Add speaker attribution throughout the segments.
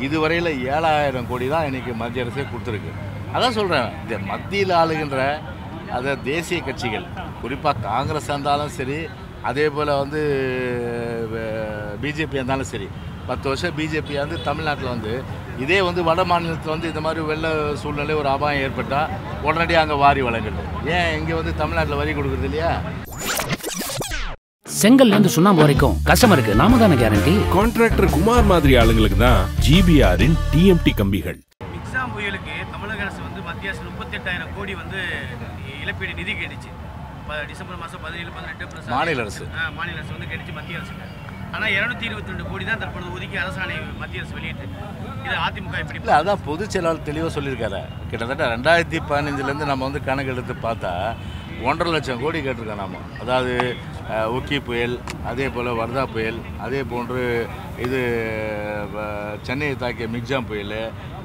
Speaker 1: இதுவரையில் ஏழாயிரம் கோடி தான் இன்றைக்கி மத்திய அரசே கொடுத்துருக்கு. அதான் சொல்கிறேன் இந்த மத்தியில் ஆளுகின்ற அதை தேசிய கட்சிகள் குறிப்பாக காங்கிரஸ் இருந்தாலும் சரி அதே போல் வந்து பிஜேபி இருந்தாலும் சரி பத்து வருஷம் பிஜேபி வந்து தமிழ்நாட்டில் வந்து இதே வந்து வட மாநிலத்தில் வந்து இந்த மாதிரி வெள்ள சூழ்நிலை ஒரு அபாயம் ஏற்பட்டால் உடனடியாக அங்கே வாரி வழங்குது ஏன் இங்கே வந்து தமிழ்நாட்டில் வரி கொடுக்குறது இல்லையா?
Speaker 2: செங்கல்ல இருந்து சுண்ணாம்பு வரைக்கும். கஸ்டமருக்கு நாம தானே கேரண்டி
Speaker 3: கான்ட்ராக்டர் குமார் மாதிரி ஆளுங்களுக்கு தான் ஜிபிஆரின் டிஎம்டி கம்பிகள்.
Speaker 4: மிக்ஸாம் புயலுக்கு தமிழக அரசு வந்து மத்திய அரசு முப்பத்தெட்டாயிரம் கோடி வந்து இழப்பீடு நிதி கேட்டுச்சு. இப்போ டிசம்பர் மாதம் பதினேழு பதினெட்டு ப்ளஸ்
Speaker 1: மாநில அரசு.
Speaker 4: மாநில அரசு வந்து கேட்டுச்சு மத்திய அரசு ஆனால் இரநூத்தி இருபத்தி ரெண்டு கோடி தான் தற்பொழுது ஒதுக்கி அரசாணை மத்திய அரசு வெளியிட்டு. இது அதிமுக எப்படி?
Speaker 1: இல்லை அதான் பொதுச் செயலாளர் தெளிவாக சொல்லியிருக்காரு. கிட்டத்தட்ட ரெண்டாயிரத்தி பதினஞ்சுலேருந்து நம்ம வந்து கணக்கு எடுத்து பார்த்தா ஒன்றரை லட்சம் கோடி கேட்டிருக்கோம் நாம. அதாவது ஒக்கி புயல் அதே போல் வர்தா புயல் அதே போன்று இது சென்னையை தாக்கிய மிக்ஜாம் புயல்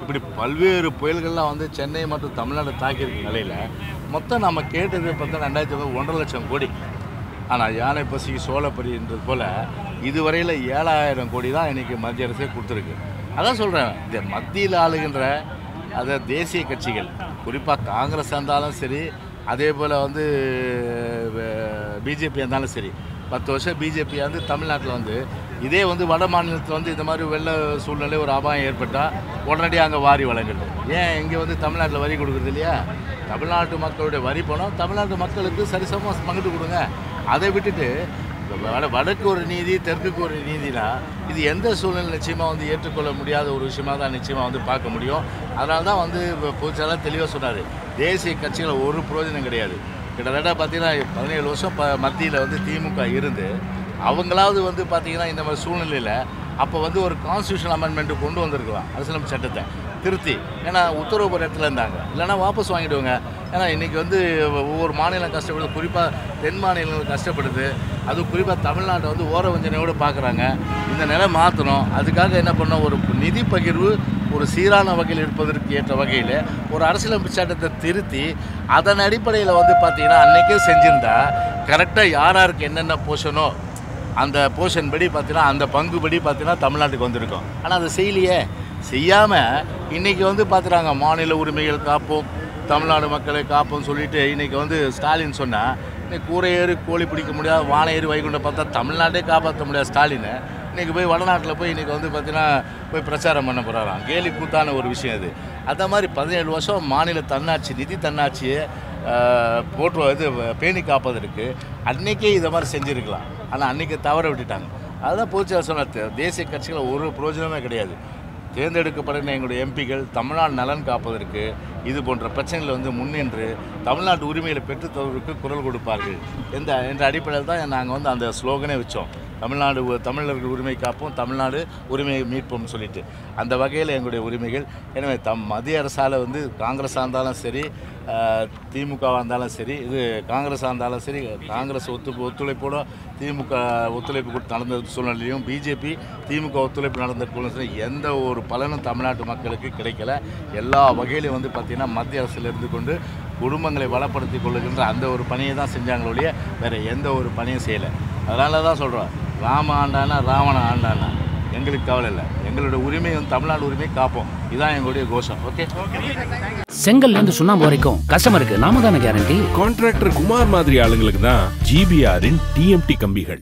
Speaker 1: இப்படி பல்வேறு புயல்கள்லாம் வந்து சென்னை மற்றும் தமிழ்நாடு தாக்கியிருக்க நிலையில் மொத்தம் நம்ம கேட்டது பார்த்தா ரெண்டாயிரத்தி ஒன்றரை லட்சம் கோடி. ஆனால் யானை பசி சோழப்பரின்றது போல் இதுவரையில் ஏழாயிரம் கோடி தான் இன்றைக்கி மத்திய அரசே கொடுத்துருக்கு. அதான் சொல்கிறேன் இந்த மத்தியில் ஆளுகின்ற அதை தேசிய கட்சிகள் குறிப்பாக காங்கிரஸ் இருந்தாலும் சரி அதே போல் வந்து பிஜேபி இருந்தாலும் சரி பத்து வருஷம் பிஜேபி வந்து தமிழ்நாட்டில் வந்து இதே வந்து வட மாநிலத்தில் வந்து இந்த மாதிரி வெள்ள சூழ்நிலை ஒரு அபாயம் ஏற்பட்டால் உடனடியாக அங்கே வாரி வழங்குது ஏன் இங்கே வந்து தமிழ்நாட்டில் வரி கொடுக்குறது இல்லையா? தமிழ்நாட்டு மக்களுடைய வரி பணம் தமிழ்நாட்டு மக்களுக்கு சரிசமமாக பங்கிட்டு கொடுங்க. அதை விட்டுட்டு வட வடக்கு ஒரு நீதி தெற்குக்கு ஒரு நீதினா இது எந்த சூழ்நிலை நிச்சயமாக வந்து ஏற்றுக்கொள்ள முடியாத ஒரு விஷயமா தான் நிச்சயமாக வந்து பார்க்க முடியும். அதனால தான் வந்து இப்போ பொதுச்செயலாளர் தெளிவாக சொன்னார். தேசிய கட்சிகள் ஒரு பிரயோஜனம் கிடையாது. கிட்டத்தட்ட பார்த்தீங்கன்னா பதினேழு வருஷம் ப மத்தியில் வந்து திமுக இருந்து அவங்களாவது வந்து பார்த்தீங்கன்னா இந்த மாதிரி சூழ்நிலையில் அப்போ வந்து ஒரு கான்ஸ்டியூஷன் அமெண்ட்மெண்ட் கொண்டு வந்திருக்கலாம். அரசியலமைப்பு சட்டத்தை திருத்தி. ஏன்னா உத்தரவு போகிற இடத்துல இருந்தாங்க. இல்லைன்னா வாபஸ் வாங்கிடுவாங்க. ஏன்னா இன்றைக்கி வந்து ஒவ்வொரு மாநிலம் கஷ்டப்படுது. குறிப்பாக தென் மாநிலங்கள் கஷ்டப்படுது. அதுவும் குறிப்பாக தமிழ்நாட்டை வந்து ஓர வஞ்சனையோடு பார்க்குறாங்க. இந்த நிலை மாற்றணும் அதுக்காக என்ன பண்ணோம் ஒரு நிதி பகிர்வு ஒரு சீரான வகையில் இருப்பதற்கு ஏற்ற வகையில் ஒரு அரசியலமைப்பு சட்டத்தை திருத்தி அதன் அடிப்படையில் வந்து பார்த்திங்கன்னா அன்றைக்கே செஞ்சுருந்தா கரெக்டாக யார் யாருக்கு என்னென்ன போஷனோ அந்த போர்ஷன் படி பார்த்தீங்கன்னா அந்த பங்கு படி பார்த்தீங்கன்னா தமிழ்நாட்டுக்கு வந்திருக்கும். ஆனால் அதை செய்யலையே. செய்யாமல் இன்றைக்கி வந்து பார்த்துறாங்க மாநில உரிமைகள் காப்போம் தமிழ்நாடு மக்களை காப்போம் சொல்லிட்டு இன்றைக்கி வந்து ஸ்டாலின் சொன்னால் இன்னைக்கு கூரை கோழி பிடிக்க முடியாது வானையேறு வைகுண்டம் பார்த்தா தமிழ்நாட்டே காப்பாற்ற முடியாது ஸ்டாலினை. இன்றைக்கி போய் வடநாட்டில் போய் இன்றைக்கி வந்து பார்த்தீங்கன்னா போய் பிரச்சாரம் பண்ண போகிறாராம் கேலி கூத்தான ஒரு விஷயம் இது அந்த மாதிரி பதினேழு வருஷம் மாநில தன்னாட்சி நிதி தன்னாட்சியை போட்டு இது பேணி காப்பதற்கு அன்றைக்கே இதை மாதிரி செஞ்சுருக்கலாம். ஆனால் அன்றைக்கி தவற விட்டுட்டாங்க. அதுதான் பொதுச்செயலாளர் சொன்னார். தேசிய கட்சிகள் ஒரு பிரயோஜனமே கிடையாது. தேர்ந்தெடுக்கப்படுகிற எங்களுடைய எம்பிகள் தமிழ்நாடு நலன் காப்பதற்கு இது போன்ற பிரச்சனைகளை வந்து முன்னின்று தமிழ்நாட்டு உரிமைகளை பெற்றுத்தவருக்கு குரல் கொடுப்பார்கள். எந்த என்ற அடிப்படையில் தான் நாங்கள் வந்து அந்த ஸ்லோகனே வச்சோம். தமிழ்நாடு தமிழர்கள் உரிமை காப்போம் தமிழ்நாடு உரிமையை மீட்போம்னு சொல்லிட்டு. அந்த வகையில் எங்களுடைய உரிமைகள். எனவே தம் மத்திய அரசால் வந்து காங்கிரஸாக இருந்தாலும் சரி திமுகவாக இருந்தாலும் சரி இது காங்கிரஸாக இருந்தாலும் சரி காங்கிரஸ் ஒத்து ஒத்துழைப்போட திமுக ஒத்துழைப்பு கொடுத்து நடந்த சூழ்நிலையும் பிஜேபி திமுக ஒத்துழைப்பு நடந்த சூழ்நிலை எந்த ஒரு பலனும் தமிழ்நாட்டு மக்களுக்கு கிடைக்கல. எல்லா வகையிலையும் வந்து பார்த்திங்கன்னா மத்திய அரசில் இருந்து கொண்டு குடும்பங்களை வளப்படுத்தி கொள்ளுகின்ற அந்த ஒரு பணியை தான் செஞ்சாங்களே வேறு எந்த ஒரு பணியும் செய்யலை. அதனால தான் சொல்கிறோம் ராம ஆண்டானா ராவண ஆண்டானா? எங்களுக்கு கவலை இல்லை. எங்களோட உரிமை வந்து தமிழ்நாடு உரிமை காப்போம். இதுதான் எங்களுடைய கோஷம். ஓகே
Speaker 2: செங்கல்ல இருந்து சுண்ணாம்பு வரைக்கும் கஸ்டமருக்கு நாம தானே கேரண்டி
Speaker 3: கான்ட்ராக்டர் குமார் மாதிரி ஆளுங்களுக்கு தான் ஜிபிஆரின் டிஎம்டி கம்பிகள்.